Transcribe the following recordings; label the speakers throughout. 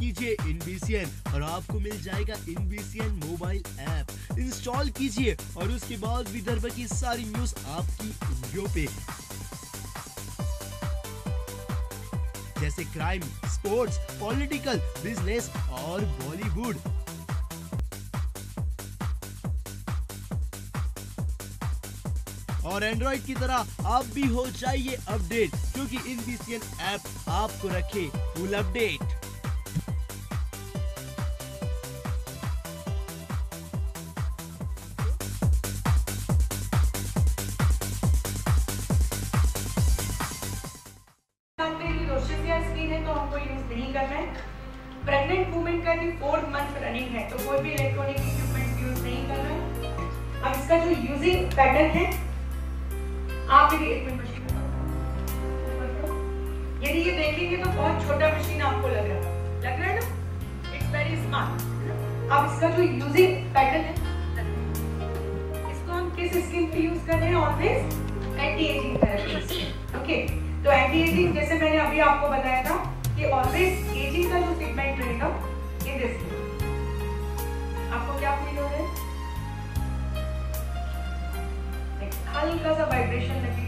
Speaker 1: कीजिए इनबीसीएन और आपको मिल जाएगा इनबीसीएन मोबाइल ऐप इंस्टॉल कीजिए और उसके बाद विदर्भ की सारी न्यूज़ आपकी उंगलियों पे। जैसे क्राइम स्पोर्ट्स पॉलिटिकल बिज़नेस और बॉलीवुड और एंड्रॉइड की तरह आप भी हो जाइए अपडेट क्योंकि इन ऐप आपको रखे फुल अपडेट
Speaker 2: हल्का सा वाइब्रेशन लगेगा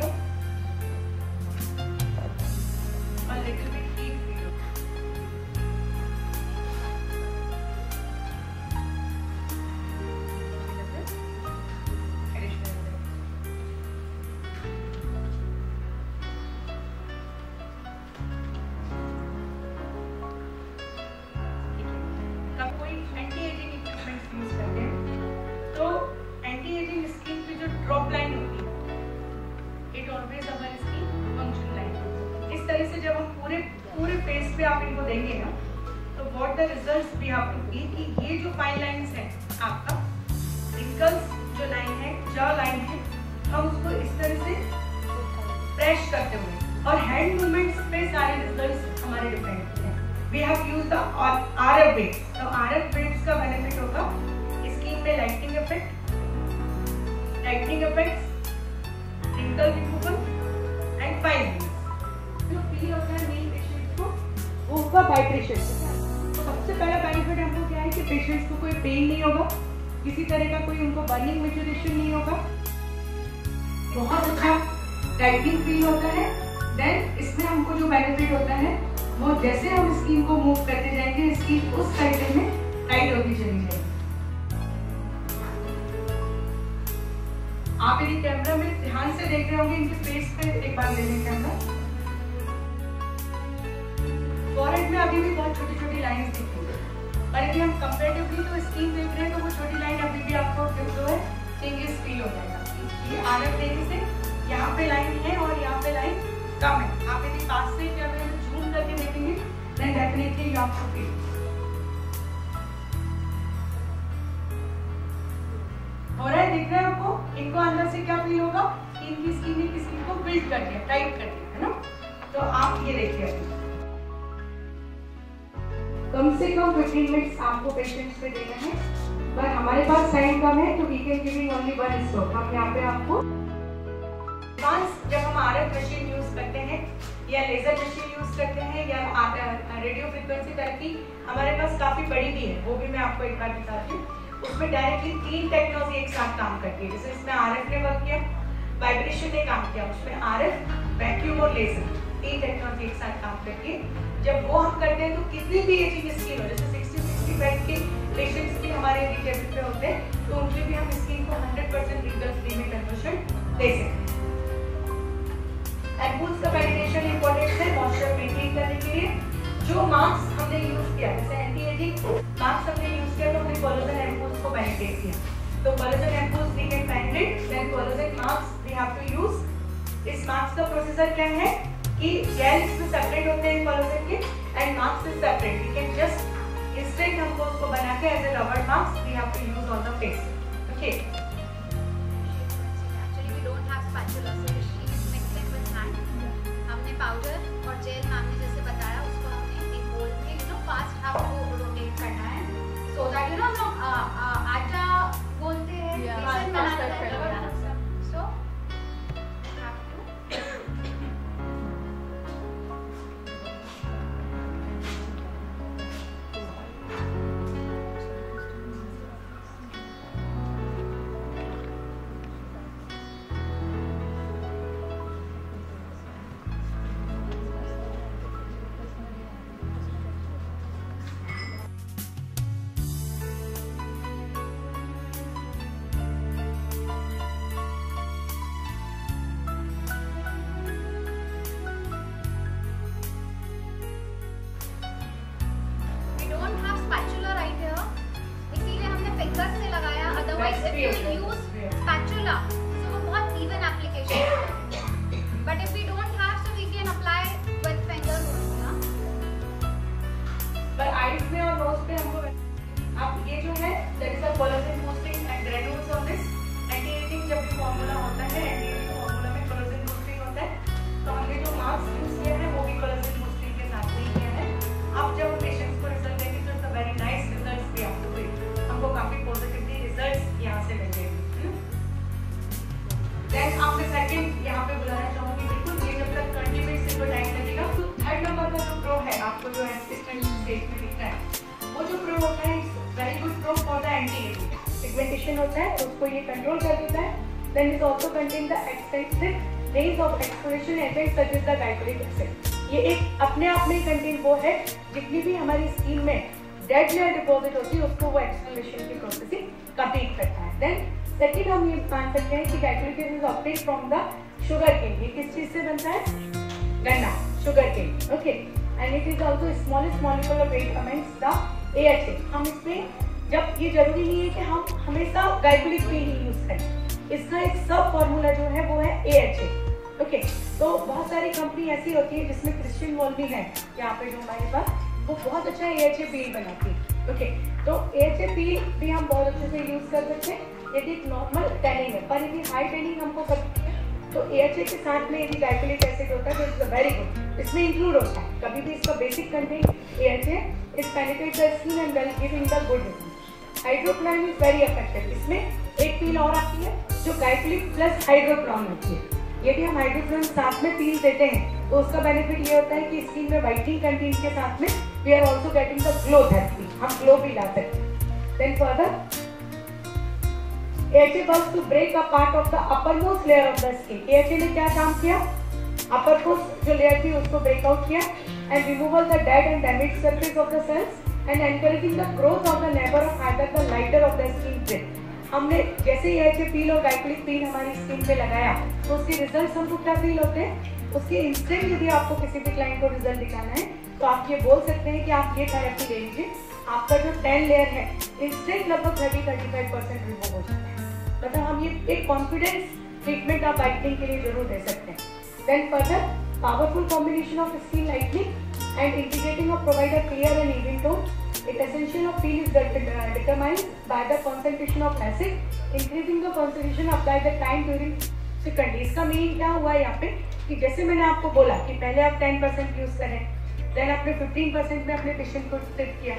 Speaker 2: सबसे पहला बेनिफिट हमको क्या है कि पेशेंट्स को कोई पेन नहीं होगा। किसी तरह का कोई उनको बर्निंग मेचुरेशन नहीं होगा। बहुत अच्छा टाइटिंग फील होता है। देन इसमें हमको जो बेनिफिट होता है, वो जैसे हम स्किन को मूव करते जाएँगे स्किन उस साइड में टाइट होती चली जाएगी। आप यदि कैमरा में ध्यान से देख रहे होंगे, इनके फेस पे एक बार ले लें कैमरा फॉरहेड में अभी भी बहुत छोटी छोटी लाइंस दिख रही है। और यदि हम कंपेरेटिवली तो स्किन देख रहे हैं तो वो छोटी लाइन अभी भी आपको जो है चेंजेस फील हो जाएगा। ये आरएफ देने से यहाँ पे लाइन है और यहाँ पे लाइन कम है। आप यदि पास से में जूम करके देखेंगे देन डेफिनेटली यू आपको फील हो रहा है, दिख रहा है आपको? इनको अंदर से क्या फील होगा? इनकी स्किन ने किसी को बिल्ड कर दिया टाइट कर दिया, है ना? तो आप ये देखिए अभी। कम से कम 15 मिनट्स आपको पेशेंट्स पे देना है। पर हमारे पास टाइम कम है तो we can giving only one stop हम यहाँ पे आपको एडवांस जब हम आरएफ मशीन यूज़ करते हैं, या लेजर मशीन यूज़ करते हैं, या रेडियो फ्रिक्वेंसी थेरेपी हमारे पास काफ़ी बड़ी भी है, वो भी मैं आपको एक बार बताती हूँ उसमें डायरेक्टली तीन टेक्नोलॉजी एक साथ काम करती है। जैसे इसमें आरएफ ने वर्क किया वाइब्रेशन ने काम किया, उसमें आरएफ वैक्यूम और लेजर तीन टेक्नोलॉजी एक साथ काम करती है जब वो हम करते हैं तो कितनी भी एजिंग स्किन हो, जैसे सिक्सटी सिक्सटी फाइव के पेशेंट्स भी हमारे यदि टेबल पे होते हैं तो उनके भी हम स्किन को हंड्रेड परसेंट रिंकल फ्री में कन्वर्शन दे सकते हैं। एम्पूल्स का वैलिडेशन इंपॉर्टेंट है मॉइस्चर मेंटेन करने के लिए। जो मास्क हमने यूज़ किया, जैसे एंटी एजिंग मास्क हमने यूज़ किया तो हमने कोलोजन एम्पूल्स को वैलिडेट किया। तो collagen ampoules we can validate then collagen mask we have to use इस मास्क का प्रोसीजर क्या है? कि जेल इसमें सेपरेट होते हैं कोलोजन के and mask is separate we can just instant हमको उसको बना के as a rubber mask we have to use on the face okay
Speaker 3: Actually, we don't have spatula, so she is mixing with hand. हमने powder और gel ma'am ने जैसे बताया उसको हमने एक बोल में यू नो फास्ट आपको रोटेट करना है सो दैट यू नो हम लोग आ, आ, आटा बोलते हैं बेसन बनाते
Speaker 4: है।
Speaker 2: पिगमेंटेशन होता है, उसको ये कंट्रोल कर देता है. Then it also contain the extensive range of exploration agent such is the glycolic acid ये एक अपने आप में कंटेन वो है, जितनी भी हमारी स्किन में डेड लेयर डिपॉजिट होती है, उसको वो एक्सप्लोरेशन की प्रोसेस ही कंप्लीट करता है. देन सेकंड हम ये मान सकते हैं कि glycolic acid is obtain from the sugarcane ये किस चीज़ से बनता है? गन्ना, sugar cane. Okay. And it is also smallest molecular weight amongst the AHA हम इसमें जब ये ज़रूरी नहीं है कि हम हमेशा गाइकोलिक पे ही यूज़ करें। इसका एक सब फॉर्मूला जो है वो है AHA ओके तो बहुत सारी कंपनी ऐसी होती है जिसमें क्रिश्चियन वॉल भी है। यहाँ पे जो हमारे पास, वो बहुत अच्छा AHA पील बनाती है। ओके तो AHA पील भी हम बहुत अच्छे से यूज़ कर सकते हैं। यदि नॉर्मल टैनिंग है, पर यदि हाई टैनिंग हमको करनी है तो AHA के साथ में यदि ग्लाइकोलिक एसिड होता है तो इट्स वेरी गुड इसमें इंक्लूड होता है। कभी भी इसका basic content AHA is penetrate the skin and well giving the good hydrochlorine is very effective इसमें एक पील और आती है जो ग्लाइकोलिक प्लस हाइड्रोक्लोराइन होती है। यदि हम हाइड्रोक्लोराइन साथ में पील देते हैं तो उसका बेनिफिट ये होता है कि स्किन में वाइटनिंग कंटेंट के साथ में we are also getting the glow therapy हम ग्लो भी ला सकते हैं then further AHA works to break a part of the uppermost layer of the skin. AHA ने क्या काम किया? Uppermost जो layer थी, उसको out किया and removal the dead and damaged surface of the cells. And encouraging the growth of the neighbor of either the lighter of the skin tint. हमने जैसे ही AHA पील और गाइकोलिक पील हमारी स्किन पे लगाया तो उसके रिज़ल्ट हमको क्या फील होते हैं। उसके इंस्टेंट यदि आपको किसी भी क्लाइंट को रिज़ल्ट दिखाना है तो आप ये बोल सकते हैं कि आप ये थेरेपी ले लीजिए आपका जो टेन लेयर है इंस्टेंट लगभग thirty thirty five percent remove हो जाता है। मतलब हम ये एक कॉन्फिडेंस ट्रीटमेंट आप वाइटनिंग के लिए ज़रूर दे सकते हैं। Then further powerful combination of skin lightening and integrating of provide a clear and even tone It essential of peel is de- determined by the concentration of acid. Increasing the concentration apply the time during second. इसका meaning क्या हुआ यहाँ पे कि जैसे मैंने आपको बोला कि पहले आप 10 परसेंट यूज़ करें देन आपने 15 परसेंट में अपने पेशेंट को शिफ्ट किया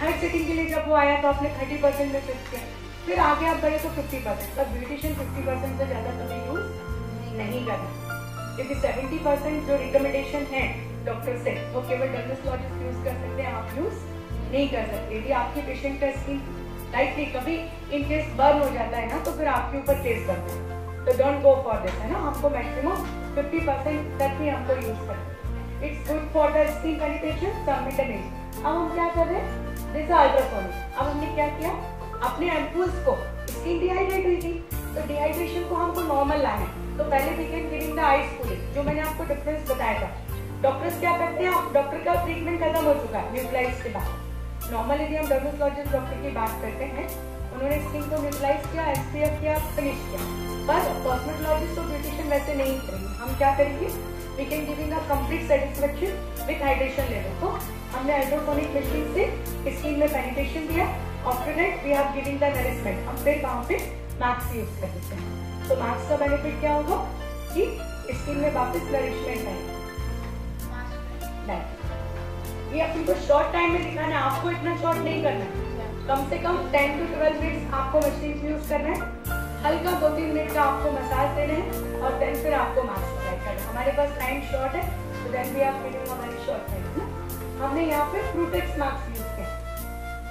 Speaker 2: थर्ड सेटिंग के लिए जब वो आया तो आपने 30 परसेंट में शिफ्ट किया फिर आगे आप बढ़े तो 50 परसेंट पर ब्यूटिशियन 50 परसेंट से ज़्यादा कभी यूज़ नहीं करना क्योंकि 70 परसेंट जो रिकमेंडेशन है डॉक्टर से वो केवल डर्मेटोलॉजिस्ट यूज़ कर सकते हैं, आप यूज़ नहीं कर सकते। यदि आपके पेशेंट का स्किन लाइटली कभी इन केस बर्न हो जाता है ना तो फिर आपके ऊपर केस बनता है तो डोंट गो फॉर दिस है ना? हमको मैक्सिमम 50 परसेंट तक ही हमको यूज़ करना it's good for the skin penetration सबमिटनेज अब हम क्या कर रहे हैं? दिस अल्ट्रासोनिक अब हमने क्या किया? अपने एम्पूल्स को स्किन डिहाइड्रेट हुई थी तो डिहाइड्रेशन को हमको नॉर्मल लाना है। तो पहले begin giving the ice cooling जो मैंने आपको डिफरेंस बताया था। डॉक्टर्स क्या करते हैं? डॉक्टर का ट्रीटमेंट खत्म हो चुका है न्यूट्रलाइज के बाद। नॉर्मल यदि हम डर्मेटोलॉजिस्ट डॉक्टर की बात करते हैं, उन्होंने स्किन को न्यूट्रलाइज किया एसपीएफ किया फिनिश किया। पर कॉस्मेटोलॉजिस्ट और ब्यूटिशियन वैसे नहीं करेंगे हम क्या करेंगे? We can giving a complete satisfaction with hydration level तो हमने हाइड्रोफोनिक मशीन से स्किन में पेनिट्रेशन दिया। After that we are giving the nourishment हम फिर वहाँ पे मैक्स यूज़ कर देते हैं। तो मैक्स का बेनिफिट क्या होगा? कि स्किन में वापस नरिशमेंट आएगा। ये अपने को शॉर्ट टाइम में दिखाना है आपको इतना शॉर्ट नहीं करना है। कम से कम 10 टू 12 मिनट्स आपको मशीन यूज़ करना है। हल्का दो तीन मिनट का आपको मसाज देना है और देन फिर आपको मास्क अप्लाई करना है। हमारे पास टाइम शॉर्ट है तो देन भी आप फीलिंग हमारी शॉर्ट है हमने यहाँ पे फ्रूटेक्स मास्क यूज़ किया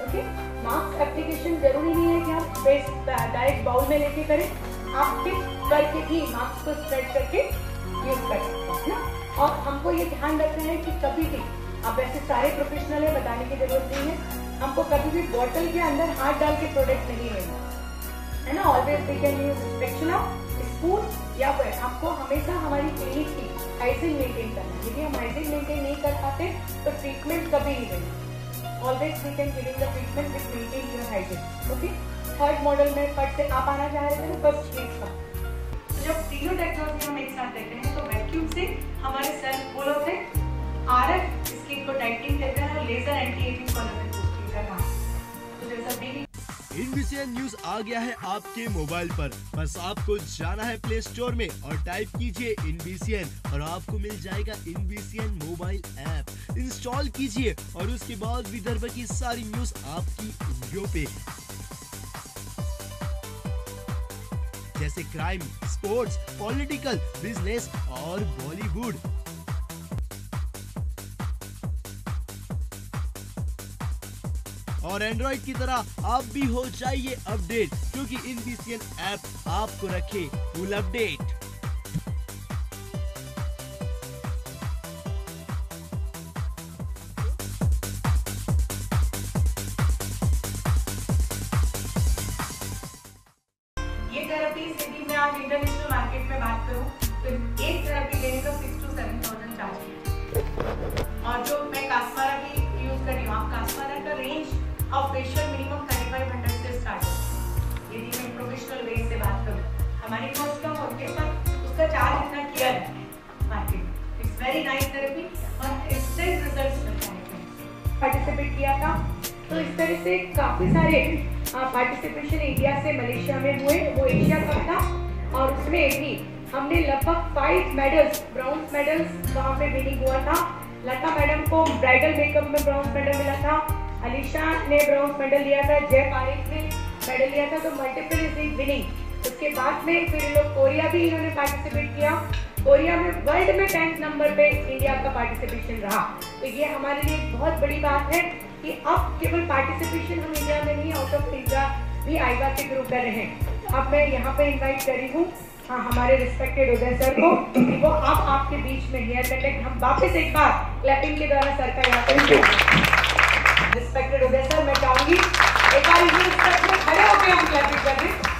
Speaker 2: ओके मास्क एप्लीकेशन ज़रूरी नहीं है कि आप फेस डायरेक्ट बाउल में लेके करें। आप टिप करके भी मास्क को स्प्रेड करके यूज़ कर सकते हैं ना? और हमको ये ध्यान रखना है कि कभी भी आप ऐसे सारे प्रोफेशनल है, बताने की ज़रूरत नहीं है। हमको कभी भी बॉटल के अंदर हाथ डाल के प्रोडक्ट नहीं लेना है ना? Always we can use spatula spoon या फिर आपको हमेशा हमारी क्लिनिक की हाइजीन मेंटेन करना यदि हम हाइजीन मेंटेन नहीं कर पाते तो ट्रीटमेंट कभी नहीं देना always we can giving the treatment with maintain your hygiene okay third model में फट से आप आना चाह रहे थे ना फ़र्स्ट स्टेज का। जब तीनों टेक्नोलॉजी हम एक साथ देते हैं तो से हमारे सेल फुल होते हैं आरएफ स्किन को टाइटिंग देते हैं और laser anti ageing colour
Speaker 1: in BCN news आ गया है आपके मोबाइल पर। बस आपको जाना है प्ले स्टोर में और टाइप कीजिए इनबीसीएन और आपको मिल जाएगा इनबीसीएन मोबाइल ऐप इंस्टॉल कीजिए और उसके बाद विदर्भ की सारी न्यूज़ आपकी उंगलियों पे। जैसे क्राइम स्पोर्ट्स पॉलिटिकल बिज़नेस और बॉलीवुड और एंड्रॉइड की तरह आप भी हो जाइए अपडेट क्योंकि इन बी ऐप आपको रखे फुल अपडेट
Speaker 2: मेडल लिया था जय पारिक ने मेडल लिया था तो मल्टीपल इज़ विनिंग उसके बाद में फिर लोग कोरिया भी इन्होंने पार्टिसिपेट किया। कोरिया में वर्ल्ड में टेंथ नंबर पे इंडिया का पार्टिसिपेशन रहा। तो ये हमारे लिए बहुत बड़ी बात है कि अब केवल पार्टिसिपेशन हम इंडिया में नहीं आउट ऑफ़ इंडिया भी आईवा के ग्रुप कर रहे। हैं अब मैं यहाँ पे इनवाइट करी हूँ। हाँ हमारे रिस्पेक्टेड उदय सर को कि वो अब आपके बीच में हेयर कंटेक्ट हम वापस एक बार क्लैपिंग के द्वारा सर का यहाँ पे रिस्पेक्टेड उदय सर चाहूँगी एक बार इसमें खड़े होकर हम क्लैपिंग कर दें।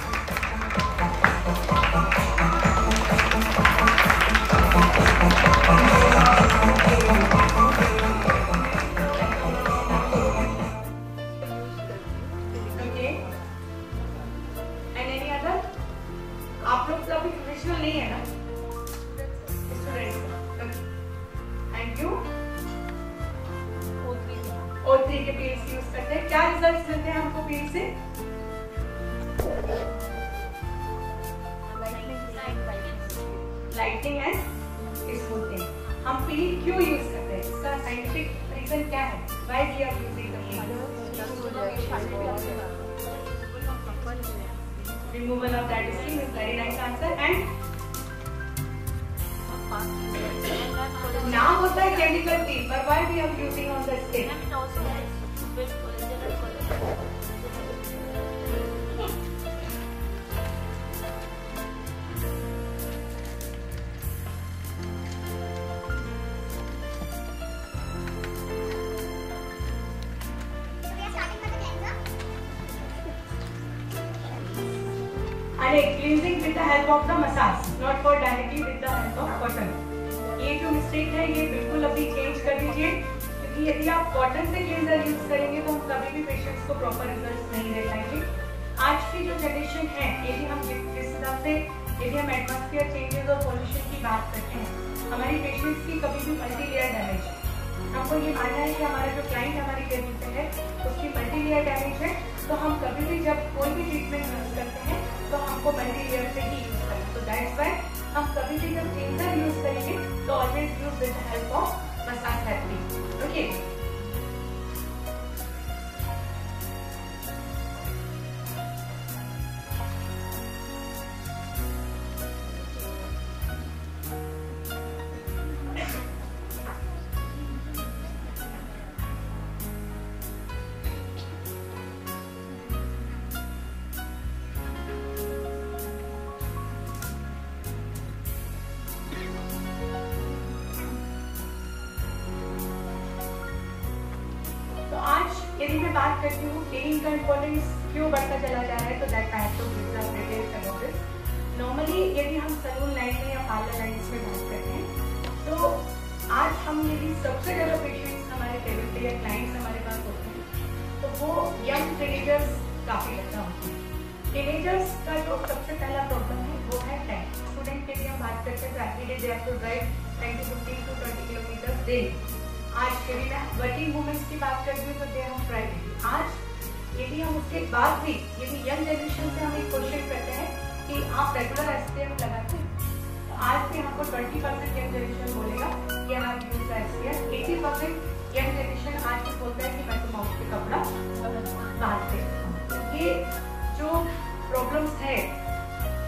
Speaker 2: The and a cleansing with the help of the massage not for directly with the help of cotton ये जो मिस्टेक है ये बिल्कुल अभी चेंज कर दीजिए यदि आप कॉटन से क्लींजर यूज़ करेंगे तो हम कभी भी पेशेंट्स को प्रॉपर रिज़ल्ट नहीं दे पाएँगे। आज की जो जनरेशन है यदि हम जिस हिसाब से यदि हम एटमोसफियर चेंजेस और पॉल्यूशन की बात करते हैं, हमारी पेशेंट्स की कभी भी मल्टी लेयर डैमेज हमको ये मानना है कि हमारा जो क्लाइंट हमारी टेबल पे है, उसकी मल्टी लेयर डैमेज है तो हम कभी भी जब कोई भी ट्रीटमेंट यूज़ करते हैं तो हमको मल्टी लेयर से ही यूज़ करना तो दैट्स वाई हम कभी भी जब क्लींजर यूज़ करेंगे तो always use with help of massage therapy okay करती हूँ क्लीनिंग का इम्पोर्टेंस क्यों बढ़ता चला जा रहा है? तो that I to give details about this normally यदि हम सलून लाइन में या पार्लर लाइन में बात करते हैं तो आज हम यदि सबसे ज़्यादा पेशेंट्स हमारे टेबल पे या क्लाइंट्स हमारे पास होते हैं तो वो यंग टीनेजर्स काफ़ी ज़्यादा होते हैं। टीनेजर्स का जो सबसे पहला प्रॉब्लम है, वो है टाइम स्टूडेंट के लिए हम बात करते हैं every day they have to drive 10 to 15 to 20 kilometre daily आज यदि मैं वर्किंग वुमेन्स की बात करती हूँ तो दे हम ड्राइविंग आज यदि हम उसके बाद भी, यदि यंग जनरेशन से हम एक क्वेश्चन करते हैं कि आप रेगुलर एस लगाते हैं तो आज भी आपको 20 परसेंट यंग जनरेशन बोलेगा कि आप use as eighty percent young generation आज भी बोलता है कि मैं तो माउथ पे कपड़ा बांधते ये जो प्रॉब्लम्स है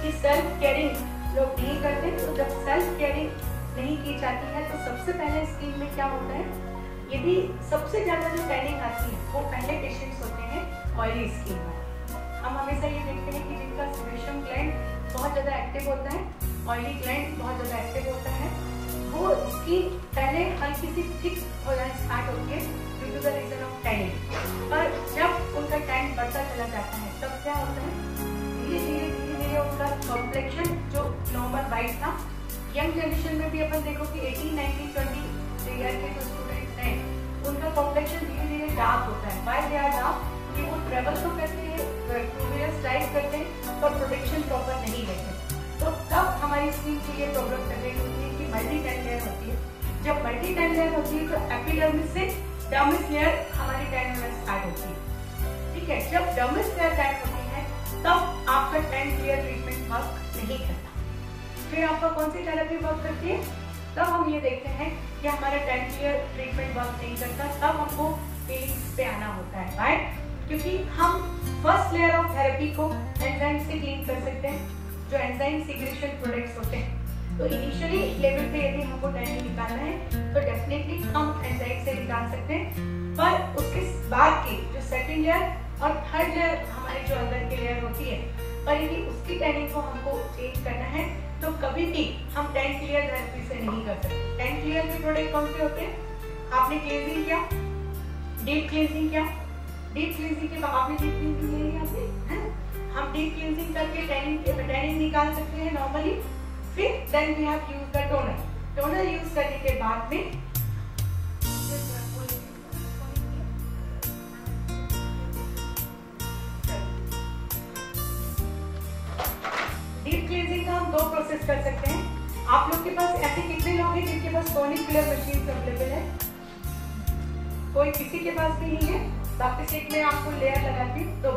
Speaker 2: कि सेल्फ केयरिंग लोग नहीं करते तो जब सेल्फ केयरिंग नहीं की जाती है तो सबसे पहले स्किन में क्या होता है? यदि सबसे ज़्यादा जो टैनिंग आती है वो पहले पेशेंट्स होते हैं ऑयली स्किन हम हमेशा ये देखते हैं कि जिनका सिवेशम ग्लैंड बहुत ज़्यादा एक्टिव होता है ऑयली ग्लैंड बहुत ज़्यादा एक्टिव होता है वो स्किन पहले हल्की सी थिक हो जाए स्टार्ट होती है due to the reason of tanning पर जब उनका टैन बढ़ता चला जाता है तब क्या होता है? धीरे धीरे धीरे धीरे उनका कॉम्प्लेक्शन जो नॉर्मल वाइट था यंग जनरेशन में भी अपन देखो कि 18, 19, 20 ईयर के जो कॉम्प्लेक्शन धीरे धीरे डार्क होता है। वाई दे आर डार्क कि वो ट्रेवल तो करते हैं टू ड्राइव करते हैं, पर प्रोटेक्शन प्रॉपर नहीं लेते तो तब हमारी स्किन की ये प्रॉब्लम जनरेट होती है कि मल्टी टेन लेयर होती है। जब मल्टी टेन लेयर होती है तो एपिडर्मिस से डर्मिस लेयर हमारी टेन लेयर स्टार्ट होती है। ठीक है? जब डर्मिस लेयर टाइप होती है, तब आपका टेन लेयर ट्रीटमेंट वर्क नहीं करता। फिर आपका कौन सी थेरेपी वर्क करती है? तब हम ये देखते हैं कि हमारा टेन ईयर ट्रीटमेंट वर्क नहीं करता, तब हमको फीलिंग्स पे आना होता है राइट क्योंकि हम फ़र्स्ट लेयर ऑफ़ थेरेपी को एंजाइम से क्लीन कर सकते हैं, जो एंजाइम सिग्रेशन प्रोडक्ट्स होते हैं। तो इनिशियली लेवल पे यदि हमको टैनिंग निकालना है तो डेफिनेटली हम एंजाइम से निकाल सकते हैं। पर उसके बाद की जो सेकेंड लेयर और थर्ड लेयर हमारी जो अंदर की लेयर होती है, पर यदि उसकी टैनिंग को हमको चेंज करना है तो कभी भी हम टेंथ क्लियर थेरेपी से नहीं कर सकते। टेंथ क्लियर के प्रोडक्ट कौन से होते हैं। आपने क्लीजिंग किया? डीप क्लीजिंग किया? डीप क्लीजिंग के बाद आपने डीप क्लींजिंग नहीं आपने? हम डीप क्लीजिंग करके टैनिंग टैनिंग निकाल सकते हैं नॉर्मली फिर then we have use the toner toner use करने के बाद में प्रोसेस कर सकते हैं। आप लोग के पास ऐसे कितने लोग हैं जिनके पास सोनिक क्लियर मशीन अवेलेबल है? कोई किसी के पास भी नहीं है? वापस एक में आपको लेयर लगाती हूँ दो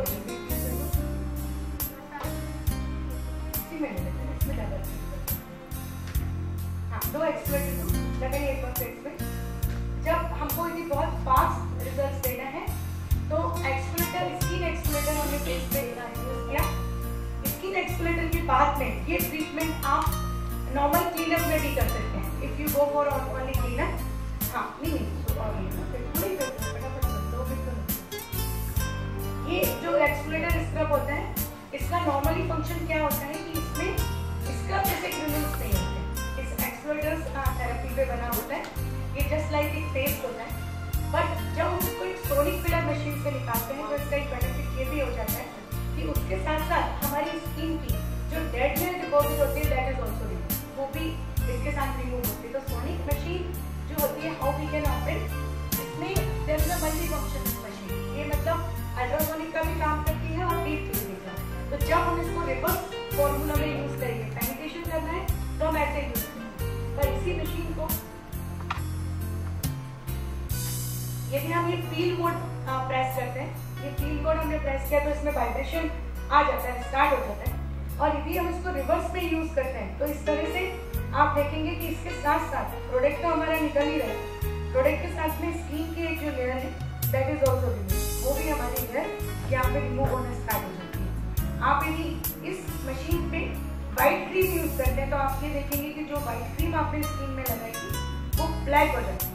Speaker 2: हाँ। दो एक्सपर्ट लगाइए एक बार एक्सपर्ट जब हमको यदि बहुत फास्ट रिज़ल्ट देना है तो एक्सप्लेटर स्किन एक्सप्लेटर हमने फेस पे यूज़ किया स्किन एक्सप्लेटर के बाद में ये ट्रीटमेंट आप नॉर्मल क्लीनअप में भी कर सकते हैं। If you go for only cleanup हाँ नहीं नहीं ये जो एक्सप्लेटर स्क्रब होता है, इसका नॉर्मली फ़ंक्शन क्या होता है कि इसमें स्क्रब जैसे क्रिमिनल्स नहीं होते। इस एक्सप्लेटर थेरेपी पे बना होता है। ये जस्ट लाइक एक पेस्ट होता है। बट जब इसको एक सोनिक फिलर मशीन से निकालते हैं तो इसका एक बेनिफिट ये भी हो जाता है। कि उसके साथ साथ हमारी स्किन की जो डेड हेयर डिपॉजिट होती है दैट इज़ ऑल्सो रिमूव वो भी इसके साथ रिमूव होती है। तो सोनिक मशीन जो होती है हाउ वी कैन ऑपरेट इसमें there is multi function machine ये मतलब अल्ट्रासोनिक का भी काम करती है और डीप क्लीनिंग का तो जब हम इसको रिवर्स फॉर्मूला में यूज़ करेंगे पेनिटेशन करना है तो हम ऐसे यूज़ करेंगे। पर इसी मशीन को यदि हम ये फील मोड प्रेस करते हैं, ये फील मोड हमने प्रेस किया तो इसमें वाइब्रेशन आ जाता है स्टार्ट हो जाता है। और यदि हम इसको रिवर्स में यूज़ करते हैं तो इस तरह से आप देखेंगे कि इसके साथ साथ प्रोडक्ट तो हमारा निकल ही रहा है। प्रोडक्ट के साथ में स्किन की एक जो लेयर है दैट इज़ ऑल्सो रिमूव वो भी हमारी लेयर यहाँ पे रिमूव होना स्टार्ट हो जाती है। आप यदि इस मशीन पे व्हाइट क्रीम यूज़ करते हैं तो आप ये देखेंगे कि जो व्हाइट क्रीम आपने स्किन में लगाई थी, वो ब्लैक हो जाती है।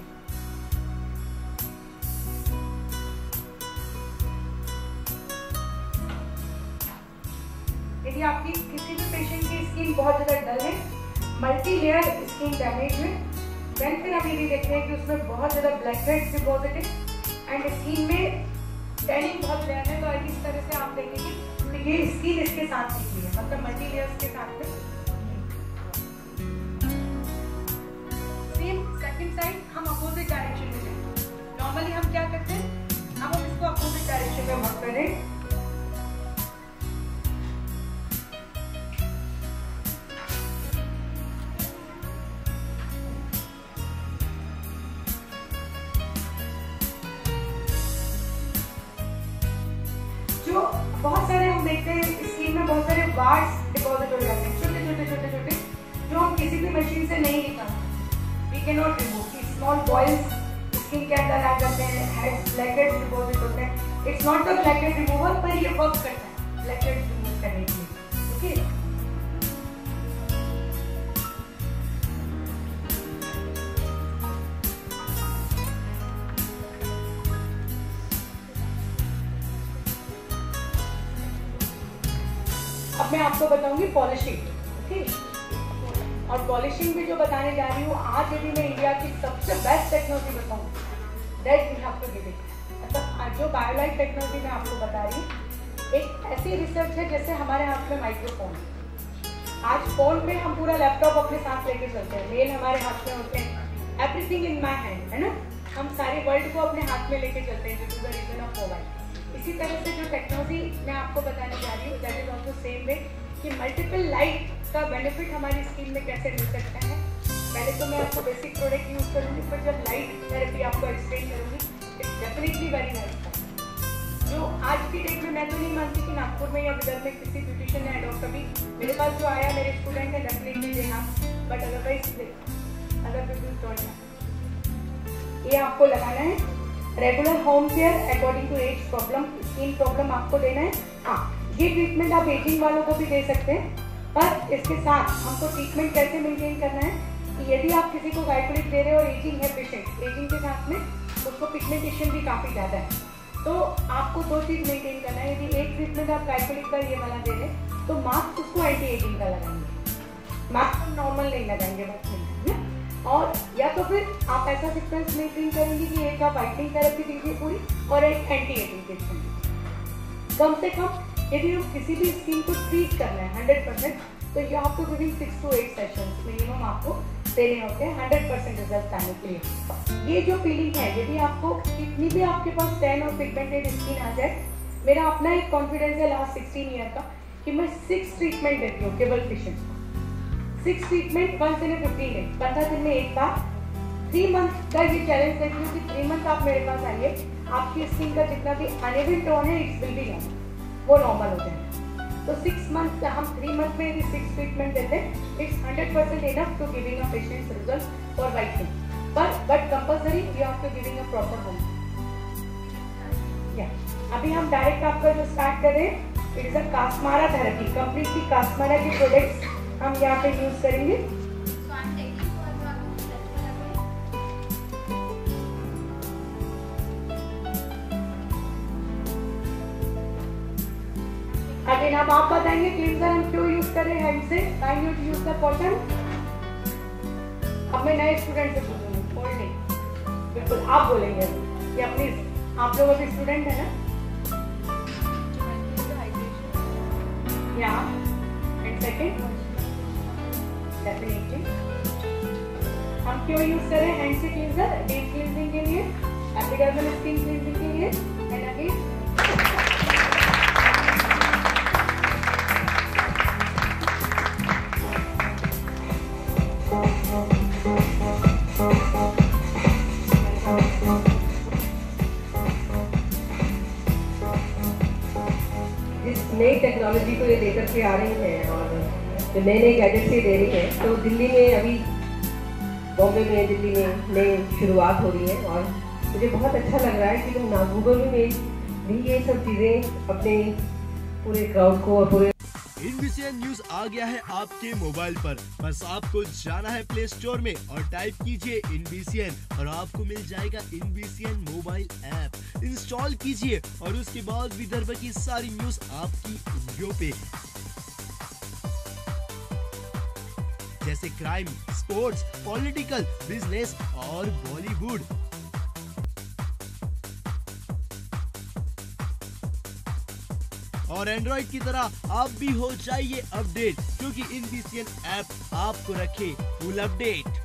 Speaker 2: यदि आपकी किसी भी पेशेंट की स्किन बहुत ज़्यादा डल है मल्टी लेयर स्किन डैमेज है। देन फिर हम ये भी देखते हैं कि उसमें बहुत ज़्यादा ब्लैक हेड्स डिपॉजिट है। एंड स्किन में टैनिंग बहुत लेयर है तो इस तरह से आप देखेंगे कि ये स्किन इसके साथ निकली है मतलब मल्टी लेयर्स के साथ में। डायरेक्शन में नॉर्मली हम क्या करते हैं, हम इसको अपोजिट डायरेक्शन में वर्क करें इट्स नॉट हेड रिमूवल पर ये वर्क करता है रिमूव करने के लिए ओके अब मैं आपको बताऊँगी पॉलिशिंग ओके और पॉलिशिंग भी जो बताने जा रही हूँ, आज यदि मैं इंडिया की सबसे बेस्ट टेक्नोलॉजी बताऊँ हैव टू गिव इट जो बायोलाइट टेक्नोलॉजी मैं आपको बता रही हूँ, एक ऐसी रिसर्च है जैसे हमारे हाथ में माइक्रोफोन आज फ़ोन में हम पूरा लैपटॉप अपने साथ लेके चलते हैं। मेल हमारे हाथ में होते हैं। एवरीथिंग इन माई हैंड है ना? हम सारे वर्ल्ड को अपने हाथ में लेके चलते हैं due to the reason of mobile इसी तरह से जो टेक्नोलॉजी मैं आपको बताने जा रही हूँ that is also same way कि मल्टीपल लाइट का बेनिफिट हमारी स्किन में कैसे मिल सकता है। पहले तो मैं आपको बेसिक प्रोडक्ट यूज़ करूँगी पर जब लाइट थेरेपी आपको एक्सप्लेन करूँगी इट्स डेफिनेटली वेरी नाइस जो आज की डेट में मैं तो नहीं मानती कि नागपुर में या विदर्भ में किसी ब्यूटिशियन या डॉक्टर भी मेरे पास जो आया, मेरे स्टूडेंट है डेफिनेटली दे हाँ but otherwise other people don't ये आपको लगाना है। Regular home care according to age problem skin problem आपको देना है। हाँ ये ट्रीटमेंट आप एजिंग वालों को भी दे सकते हैं, पर इसके साथ हमको ट्रीटमेंट कैसे मेंटेन करना है यदि आप किसी को गाइकोलिक दे रहे हो और एजिंग है पेशेंट एजिंग के साथ में उसको पिगमेंटेशन भी काफ़ी ज़्यादा है। तो आपको दो चीज़ मेंटेन करना है, यदि एक ट्रीटमेंट आप गाइकोलिक का ये वाला दे रहे तो मास्क उसको एंटी एजिंग का लगाएँगे। मास्क हम नॉर्मल नहीं लगाएँगे, बस नहीं और या तो फिर आप ऐसा सिक्वेंस मेंटेन करेंगे कि एक आप वाइटनिंग थेरेपी दीजिए पूरी और एक एंटी एजिंग ट्रीटमेंट कम से कम यदि हम किसी भी स्किन को ट्रीट करना है हंड्रेड परसेंट तो you to giving six to eight session minimum आपको देने होते हैं हंड्रेड परसेंट रिज़ल्ट आने के लिए। ये जो फीलिंग है, यदि आपको कितनी भी आपके पास टेन और पिगमेंटेड स्किन आ जाए, मेरा अपना एक कॉन्फिडेंस है लास्ट सिक्सटीन ईयर का कि मैं सिक्स ट्रीटमेंट देती हूँ केवल पेशेंट्स को। Six treatment once in fifteen days पंद्रह दिन में एक बार थ्री मंथ का ये चैलेंज देती हूँ कि थ्री मंथ आप मेरे पास आइए, आपकी स्किन का जितना भी अनेबल टोन है इट्स विल बी नॉर्मल वो नॉर्मल हो जाए तो सिक्स मंथ का हम थ्री मंथ में यदि सिक्स ट्रीटमेंट देते हैं it's hundred percent enough to giving a patients result for whitening but but compulsory you have to giving a proper home या अभी हम डायरेक्ट आपका जो स्टार्ट करें it is a Casmara therapy completely Casmara के products हम यहाँ पे यूज़ करेंगे। अगेन अब आप बताएँगे क्लींजर हम क्यों यूज़ कर हैंड से? Kind you use the cotton अब मैं नए स्टूडेंट से पूछूँगी ओल्ड नहीं। बिल्कुल, आप बोलेंगे या प्लीज़ आप लोग अभी स्टूडेंट है ना? या एंड सेकंड डेफिनेटली हम क्यों यूज़ करें हैंड से क्लींजर डीप क्लींजिंग के लिए? एपिडर्मल स्किन क्लींजिंग के लिए?
Speaker 4: के आ रही हैं और जो नए नए गैजेट्स ये दे रही हैं तो दिल्ली में अभी, बॉम्बे में, दिल्ली में नई शुरुआत हो रही है और मुझे बहुत अच्छा लग रहा है कि तुम नागुबल में भी ये सब चीज़ें अपने पूरे क्राउड को और पूरे
Speaker 1: इनबीसीएन न्यूज़ आ गया है आपके मोबाइल पर। बस आपको जाना है प्ले स्टोर में और टाइप कीजिए इनबीसीएन और आपको मिल जाएगा इनबीसीएन मोबाइल ऐप इंस्टॉल कीजिए और उसके बाद विदर्भ की सारी न्यूज़ आपकी उंगलियों पे। जैसे क्राइम स्पोर्ट्स पॉलिटिकल बिज़नेस और बॉलीवुड और एंड्रॉइड की तरह आप भी हो जाइए अपडेट क्योंकि in B C N app आपको रखे फुल अपडेट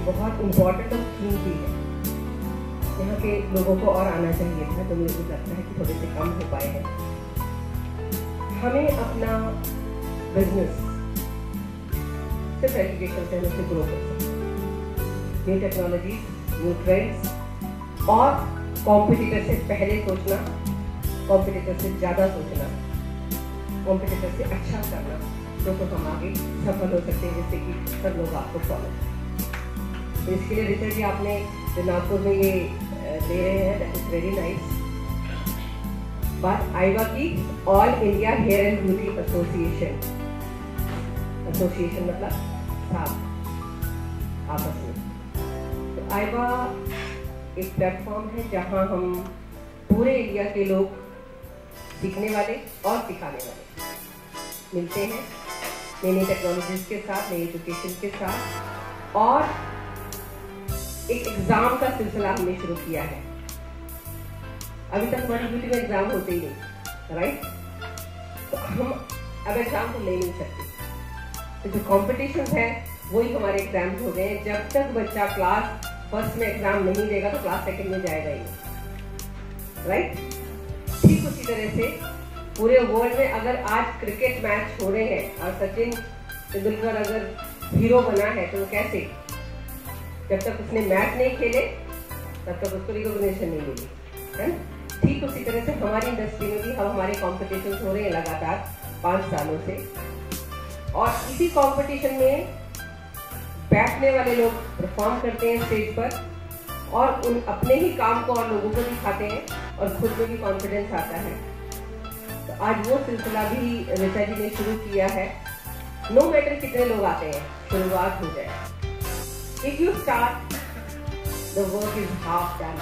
Speaker 4: है बहुत इम्पोर्टेंट और कीमती है। यहाँ के लोगों को और आना चाहिए था तो मुझे लगता है कि थोड़े से कम हो पाए हैं। हमें अपना बिज़नेस सिर्फ़ एजुकेशन से हमें ग्रो कर सकते न्यू टेक्नोलॉजी न्यू ट्रेंड्स और कॉम्पिटिटर से पहले सोचना कॉम्पिटिटर से ज़्यादा सोचना कॉम्पिटिटर से अच्छा करना तो तो हम आगे सफल हो सकते हैं, जिससे कि सब लोग आपको फॉलो करें। तो इसके लिए रिचर्ड जी आपने जो नागपुर में ये दे रहे हैं दैट इज़ वेरी नाइस बात आईवा की All India Hair and Beauty Association Association मतलब साथ आपस में। तो आईवा एक प्लेटफॉर्म है जहाँ हम पूरे इंडिया के लोग सीखने वाले और सिखाने वाले मिलते हैं नई नई टेक्नोलॉजीज़ के साथ, नई एजुकेशन के साथ और एक एग्ज़ाम का सिलसिला हमने शुरू किया है। अभी तक हमारी ड्यूटी में एग्ज़ाम होते ही नहीं राइट तो हम अब एग्ज़ाम तो ले नहीं सकते। तो जो कॉम्पिटिशन है, वही हमारे एग्ज़ाम हो गए जब तक बच्चा क्लास फ़र्स्ट में एग्ज़ाम नहीं देगा तो क्लास सेकंड में जाएगा ही राइट ठीक उसी तरह से पूरे वर्ल्ड में अगर आज क्रिकेट मैच हो रहे हैं, और सचिन तेंदुलकर अगर हीरो बना है तो वो कैसे? जब तक उसने मैच नहीं खेले, तब तक उसको रिकॉग्निशन नहीं मिली, है ठीक उसी तरह से हमारी इंडस्ट्री में भी हम हमारे कॉम्पिटिशन हो रहे हैं लगातार पाँच सालों से। और इसी कॉम्पिटिशन में बैठने वाले लोग परफॉर्म करते हैं स्टेज पर और उन अपने ही काम को और लोगों को दिखाते हैं और खुद में भी कॉन्फिडेंस आता है। तो आज वो सिलसिला भी ऋचा जी ने शुरू किया है। नो मैटर कितने लोग आते हैं, शुरुआत हो जाए। If you start the work is half done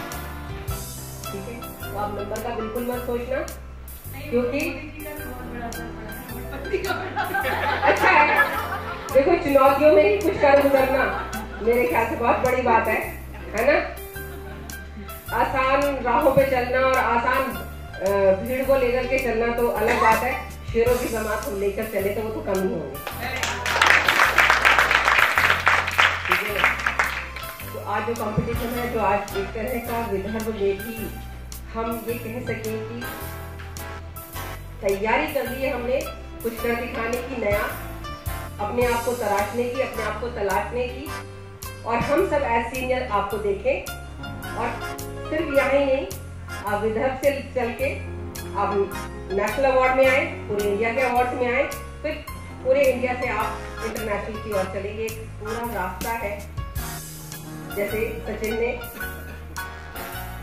Speaker 4: ठीक है? तो आप नंबर का बिल्कुल मत सोचना, क्योंकि अच्छा है। देखो, चुनौतियों में ही कुछ कर गुजरना, मेरे ख्याल से बहुत बड़ी बात है है ना? आसान राहों पे चलना और आसान भीड़ को लेकर के चलना तो अलग बात है। शेरों की जमात हम लेकर चले तो वो तो कम ही होंगे। आज जो कंपटीशन है, जो आज एक तरह का विदर्भ में भी हम ये कह सकें कि तैयारी कर ली है हमने कुछ कर दिखाने की, नया अपने आप को तराशने की, अपने आप को तलाशने की। और हम सब एज सीनियर आपको देखें। और सिर्फ़ यहाँ ही आप विदर्भ से चल के आप नेशनल अवार्ड में आए, पूरे इंडिया के अवार्ड में आए, फिर पूरे इंडिया से आप इंटरनेशनल की ओर चलेंगे पूरा रास्ता है। जैसे सचिन ने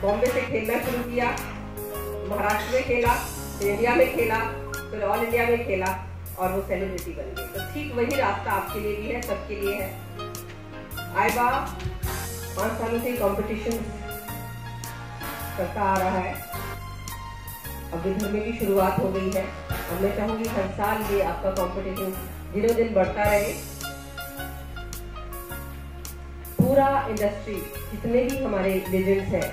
Speaker 4: बॉम्बे से खेलना शुरू किया, महाराष्ट्र में खेला फिर इंडिया में खेला, फिर ऑल इंडिया में खेला और वो सेलिब्रिटी बन गई तो ठीक वही रास्ता आपके लिए भी है, सबके लिए है। आयबा पाँच सालों से कंपटीशन करता आ रहा है। अब इधर में भी शुरुआत हो गई है। और मैं चाहूँगी हर साल ये आपका कॉम्पिटिशन दिनों दिन बढ़ता रहे। पूरा इंडस्ट्री जितने भी हमारे लेजेंड्स हैं,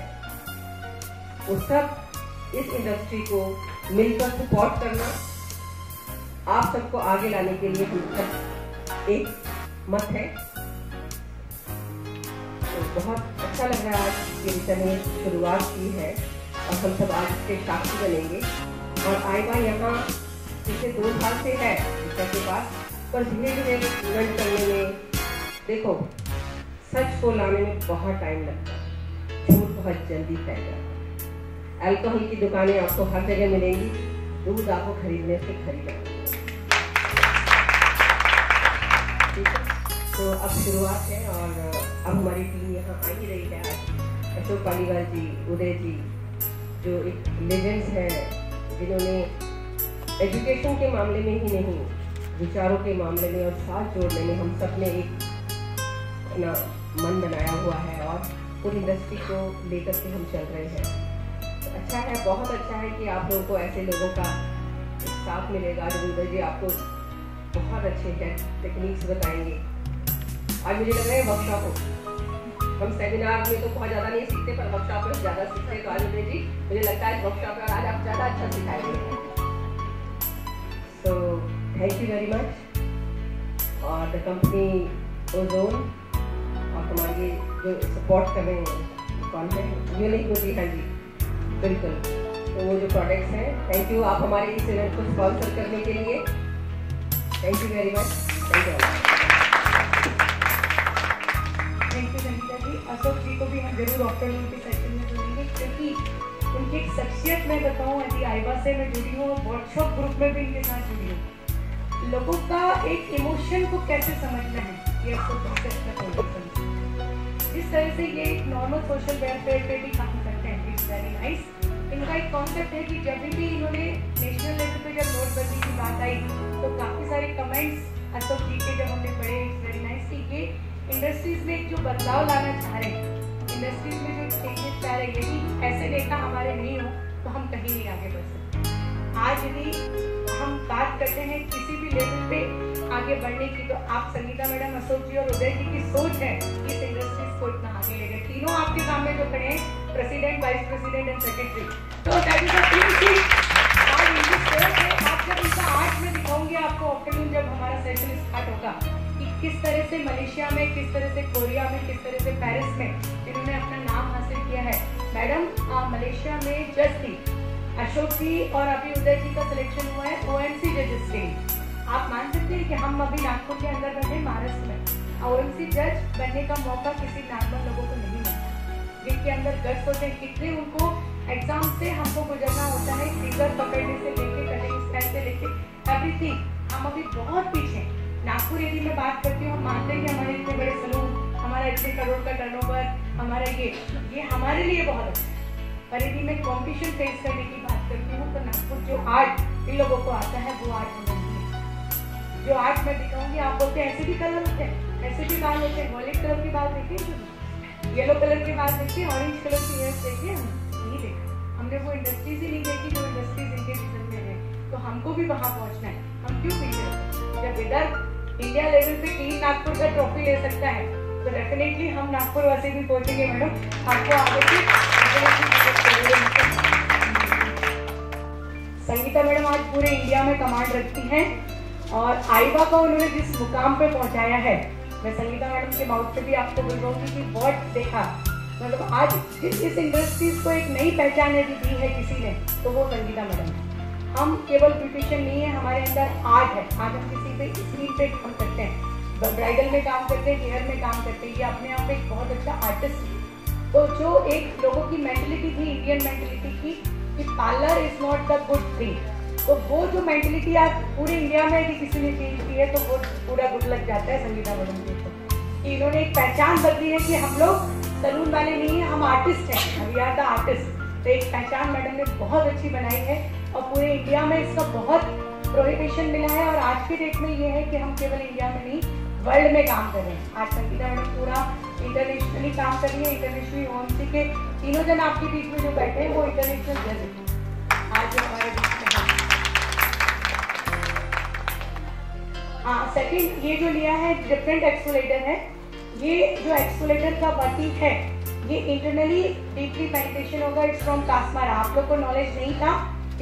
Speaker 4: वो सब इस इंडस्ट्री को मिलकर सपोर्ट करना आप सबको आगे लाने के लिए सब एक मत है। तो बहुत अच्छा लग रहा है आज ये ने शुरुआत की है और हम सब आज इसके साक्षी बनेंगे। और आएगा यहाँ, पिछले दो साल से है के पास पर धीरे धीरे करने में, देखो सच को लाने में बहुत टाइम लगता है। झूठ बहुत जल्दी फैल जाता है। अल्कोहल की दुकानें आपको हर जगह मिलेंगी। दूध आपको खरीदने से खरीदा तो अब शुरुआत है और, अब हमारी टीम यहाँ आ ही रही है अशोक पालीवाल जी, उदय जी, जो एक लेजेंड्स हैं, जिन्होंने एजुकेशन के मामले में ही नहीं, विचारों के मामले में और साथ जोड़ने में हम सबने एक अपना मन बनाया हुआ है और पूरी इंडस्ट्री को लेकर के हम चल रहे हैं। तो अच्छा है, बहुत अच्छा है कि आप लोगों को ऐसे लोगों का साथ मिलेगा रविंदर जी आपको बहुत अच्छे टेक्निक्स बताएँगे। आज मुझे लग रहा है वर्कशॉप हो। हम सेमिनार में तो बहुत ज़्यादा नहीं सीखते, पर वर्कशॉप में ज़्यादा सीखते तो आज जी, मुझे लगता है वर्कशॉप में आज आप ज़्यादा अच्छा सिखाएँगे। So thank you very much और द कंपनी ओजोन हमारे जो सपोर्ट कर रहे हैं कौन है यूनिक मोदी हाँ जी। बिल्कुल। तो वो जो प्रोडक्ट्स हैं थैंक यू आप हमारे इस इवेंट को स्पॉन्सर करने के लिए। Thank you very much thank you
Speaker 2: thank you Sangeeta ji Ashok ji को भी हम ज़रूर आफ्टरनून के सेशन में जोड़ेंगे, क्योंकि उनकी एक शख्सियत मैं बताऊँ, अभी आइबा से मैं जुड़ी हूँ ग्रुप में भी इनके साथ जुड़ी हूँ। लोगों का एक इमोशन को कैसे समझना है, ये अपना कॉन्फिडेंस जिस तरह से ये नॉर्मल सोशल वेलफेयर पे भी काम करते हैं इट्स वेरी नाइस इनका एक कॉन्सेप्ट है कि जब भी इन्होंने नेशनल लेवल पे जब नोटबंदी की बात आई तो काफ़ी सारे कमेंट्स अशोक जी के जब हमने पढ़े इट्स वेरी नाइस कि ये इंडस्ट्रीज़ में जो बदलाव लाना चाह रहे हैं इंडस्ट्रीज़ में जो चेंजेस चाह रहे हैं, यदि ऐसे नेता हमारे नहीं हो तो हम कहीं नहीं आगे बढ़ सकते। आज यदि हम बात करते हैं किसी भी लेवल पे आगे बढ़ने की। तो आप संगीता मैडम, अशोक जी और उदय जी की सोच है इस इंडस्ट्रीज़ को इतना आगे ले गए तीनों आपके सामने जो खड़े हैं president vice president and secretary तो आप जब इनका आर्ट में दिखाऊँगी आपको आफ्टरनून जब हमारा सेशन स्टार्ट होगा कि किस तरह से मलेशिया में, किस तरह से कोरिया में, किस तरह से पेरिस में इन्होंने अपना नाम हासिल किया है। मैडम मलेशिया में जज थी अशोक जी और अभी उदय जी का सिलेक्शन हुआ है ओ एम जजेस के आप मान सकते हैं कि हम अभी नागपुर के अंदर बैठे महाराष्ट्र में। ओ एम जज बनने का मौका किसी नॉर्मल लोगों को नहीं मिलता। जिनके अंदर गट्स होते हैं, कितने उनको एग्ज़ाम से हमको गुजरना होता है फिगर पकड़ने से लेके कटिंग स्टाइल से लेके एवरीथिंग हम अभी बहुत पीछे नागपुर यदि मैं बात करती हूँ, हम मानते हैं कि हमारे इतने बड़े सलून हमारा इतने करोड़ का टर्नओवर हमारा ये ये हमारे लिए बहुत अच्छा पर यदि मैं कॉम्पिटिशन फेस करने की बात करती हूँ तो नागपुर जो आर्ट इन लोगों को आता है, वो आर्ट में नहीं है। जो आर्ट मैं दिखाऊँगी, आप बोलते हैं, ऐसे भी कलर होते हैं, ऐसे भी बाल होते हैं वॉलेट कलर की बाल देखिए येलो कलर की बाल देखिए ऑरेंज कलर की हेयर देखिए हम नहीं देखा। हमने वो इंडस्ट्रीज़ ही नहीं देखी, जो इंडस्ट्रीज़ इनके विजन में है। तो हमको भी वहाँ पहुँचना है। हम क्यों पीछे जब इधर इंडिया लेवल पे टीम नागपुर का ट्रॉफी ले सकता है तो डेफिनेटली हम नागपुर वासी भी पहुँचेंगे। मैडम आपको आगे संगीता मैडम आज पूरे इंडिया में कमांड रखती हैं और आईवा को उन्होंने जिस मुकाम पे पहुँचाया है, मैं संगीता मैडम के माउथ से भी आपको बोल रहा कि बहुत देखा। मतलब आज जिस इस इंडस्ट्रीज़ को एक नई पहचान यदि दी है किसी ने तो वो संगीता मैडम है। हम केवल ब्यूटिशियन नहीं है, हमारे अंदर आर्ट है। आज हम किसी पे स्क्रीन पे काम करते हैं। ब्राइडल में काम करते हैं हेयर में काम करते हैं। ये अपने आप एक बहुत अच्छा आर्टिस्ट है। तो जो एक लोगों की मेंटेलिटी थी इंडियन मेंटेलिटी की, कि parlour is not the good thing तो वो जो मेंटेलिटी आज पूरे इंडिया में यदि किसी ने चेंज की है तो वो पूरा गुड लग जाता है संगीता मैडम जी को। कि इन्होंने एक पहचान बदली है कि हम लोग सलून वाले नहीं है, हम आर्टिस्ट हैं। हम आर द आर्टिस्ट तो एक पहचान मैडम ने बहुत अच्छी बनाई है और पूरे इंडिया में इसका बहुत प्रोहिबिशन मिला है और आज के डेट में ये है कि हम केवल इंडिया में नहीं वर्ल्ड में काम कर रहे हैं। आज संगीता मैडम पूरा इंटरनेशनली काम कर रही है इंटरनेशनली ओएमसी के तीनों जन आपके बीच में जो बैठे हैं, वो इंटरनेशनल जज हैं। आज जो हमारे बीच में हाँ। सेकंड ये जो लिया है डिफरेंट एक्सपोलेटर है। ये जो एक्सपोलेटर का वर्किंग है, ये इंटरनली डीपली पेनिट्रेशन होगा इट्स फ्रॉम कास्मारा आप लोग को नॉलेज नहीं था,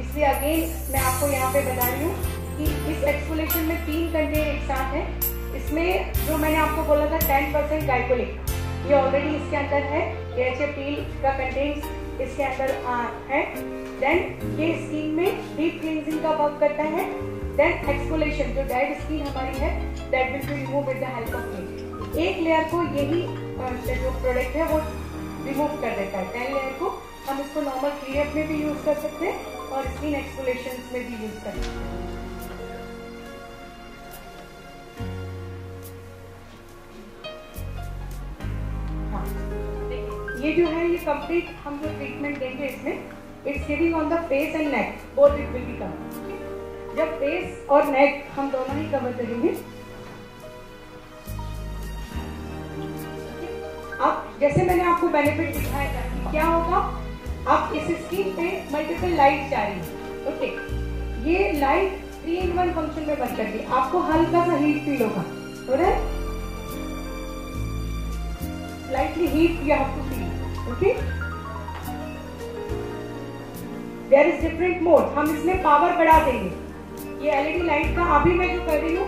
Speaker 2: इसलिए अगेन मैं आपको यहाँ पे बता रही हूँ कि इस एक्सपोलेशन में तीन कंटेनर एक साथ हैं। इसमें जो मैंने आपको बोला था टेन परसेंट गाइकोलिक ये ऑलरेडी इसके अंदर है। एच पील का कंटेंट्स इसके अंदर है। देन ये स्किन में डीप क्लींजिंग का वर्क करता है। देन एक्सपोलेशन जो डेड स्किन हमारी है that will be remove with the help of clean एक लेयर को यही जो प्रोडक्ट है, वो रिमूव कर देता है। टेन लेयर को हम इसको नॉर्मल क्लीन में भी यूज़ कर सकते हैं और स्किन एक्सपोलेशन में भी यूज़ कर सकते हैं। ये जो है, ये कंप्लीट हम जो ट्रीटमेंट देंगे इसमें it's giving on the face and neck both it will be cover जब फेस और नेक हम दोनों ही कवर करेंगे अब जैसे मैंने आपको बेनिफिट दिखाया था कि क्या होगा, आप इस स्किन पे मल्टीपल लाइट जा रही है ओके ये light three in one function में बन करती आपको हल्का सा हीट फील होगा हो रहा है slightly heat you have to feel okay? There is different mode. हम इसमें पावर बढ़ा देंगे। ये एलईडी लाइट का, अभी मैं जो कर रही हूँ,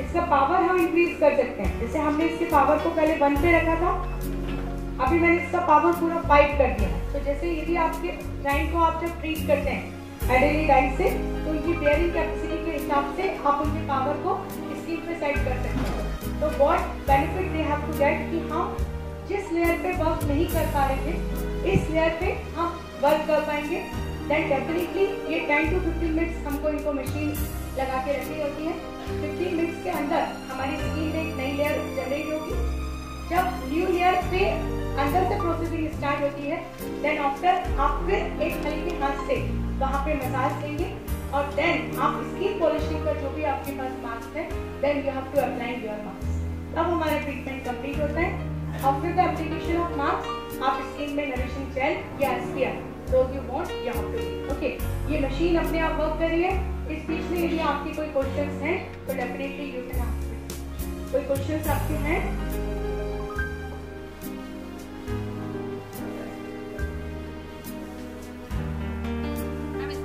Speaker 2: इसका पावर हम इंक्रीज कर सकते हैं। जैसे हमने इसके पावर को पहले वन पे रखा था, अभी मैंने इसका पावर पूरा फाइव कर दिया। तो जैसे यदि आपके लाइन को आप जब ट्रीट करते हैं एलईडी लाइट से तो ये बेयरिंग कैपेसिटी के हिसाब से आप उनके पावर को स्क्रीन पे सेट कर सकते हो। तो what benefit they have to get कि हम जिस लेयर पे वर्क नहीं कर पा रहे थे, इस लेयर पे हम वर्क कर पाएँगे। देन डेफिनेटली ये 10 टू 15 मिनट्स हमको इनको मशीन लगा के रखनी होती है। 15 मिनट्स के अंदर हमारी स्क्रीन में एक नई लेयर जनरेट होगी। जब न्यू लेयर पे अंदर से प्रोसेसिंग स्टार्ट होती है देन आफ्टर आप फिर एक हल्के हाथ से वहाँ पे मसाज लेंगे और देन आप स्किन पॉलिशिंग का जो भी आपके पास मास्क है then you have to apply your mask तब हमारा ट्रीटमेंट कंप्लीट होता है। After the application of mask आप स्किन में नरिशिंग जेल या एसपीएफ जो you want you have to okay ये मशीन अपने आप वर्क कर रही है. इस बीच में यदि आपके कोई क्वेश्चंस हैं तो डेफिनेटली यू कैन आस्क कोई क्वेश्चंस आपके हैं?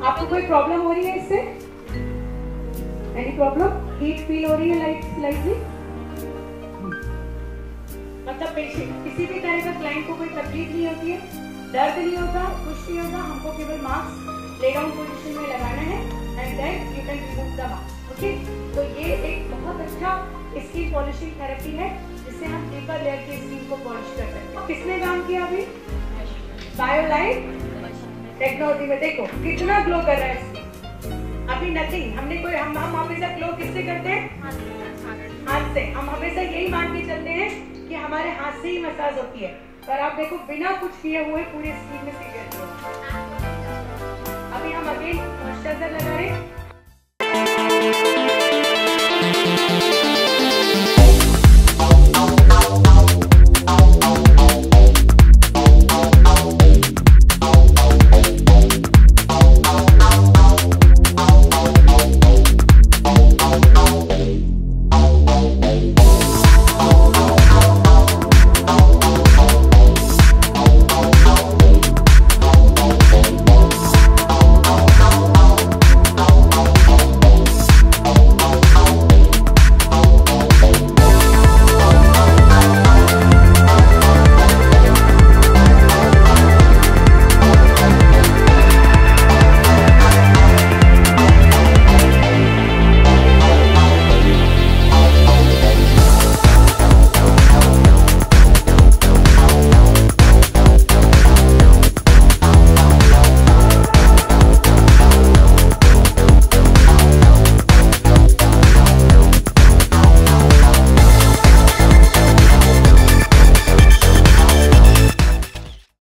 Speaker 2: आपको कोई प्रॉब्लम हो रही है इससे? एनी प्रॉब्लम हीट फील हो रही है लाइट स्लाइटली मतलब पेशेंट किसी भी तरह का क्लाइंट को कोई तकलीफ़ नहीं होती है दर्द नहीं होता कुछ नहीं होगा हमको केवल मास्क ले डाउन पोजिशन में लगाना है and then you can remove the mask okay तो ये एक बहुत अच्छा स्किन पॉलिशिंग थेरेपी है जिससे हम डीपर लेयर की स्किन को पॉलिश कर सकते हैं। किसने काम किया अभी? बायोलाइट टेक्नोलॉजी में। देखो कितना ग्लो कर रहा है अभी नथिंग हमने कोई हम हम हमेशा ग्लो किससे करते हैं? हाथ से। हम हमेशा यही मान के चलते हैं कि हमारे हाथ से ही मसाज होती है। पर आप देखो, बिना कुछ किए हुए पूरे स्किन में सीरियस अभी हम अगेन मॉइस्चराइजर लगा रहे हैं।